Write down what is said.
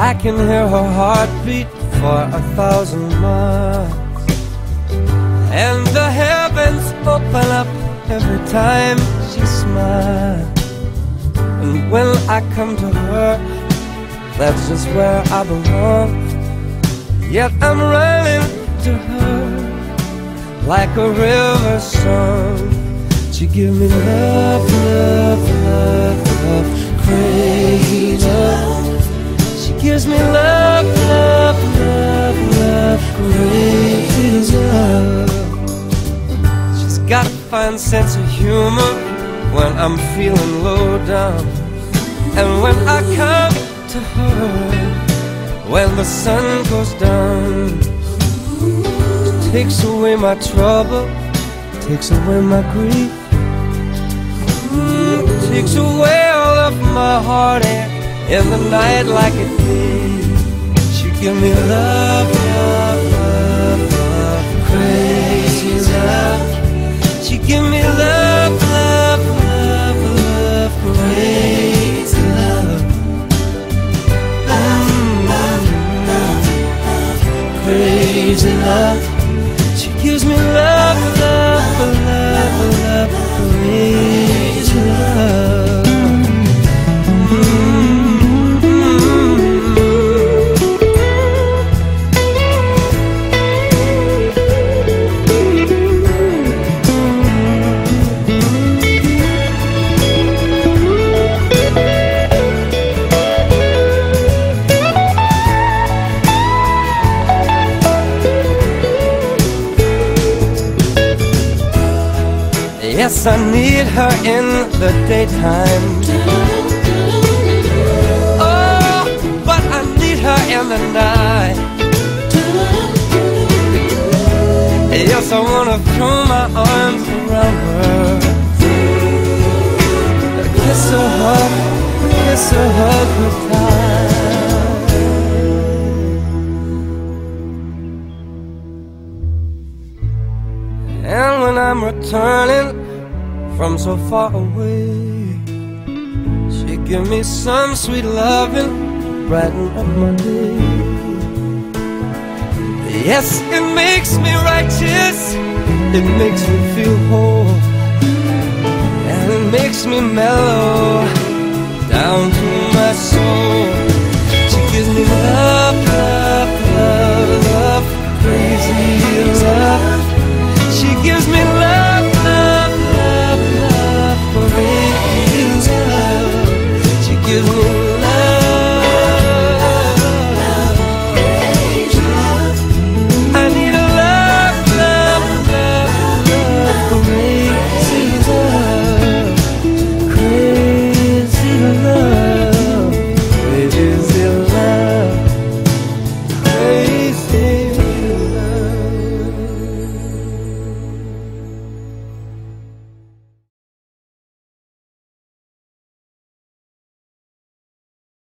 I can hear her heartbeat for a thousand miles. And the heavens open up every time she smiles. And when I come to her, that's just where I belong. Yet I'm running to her like a river song. She give me love, love, love, love, crazy love. Gives me love, love, love, love, crazy love. She's got a fine sense of humor when I'm feeling low down. And when I come to her, when the sun goes down, she takes away my trouble, takes away my grief, takes away in the night like a thief. She give me love, love, love, love, crazy love. She give me love, love, love, love, crazy love. Mm, Crazy love. She gives me love, Yes, I need her in the daytime. Oh, but I need her in the night. Yes, I wanna throw my arms around her. Kiss her, hug, kiss her, hug her tight. And when I'm returning from so far away, she give me some sweet loving, brighten up my day. Yes, it makes me righteous, it makes me feel whole, and it makes me mellow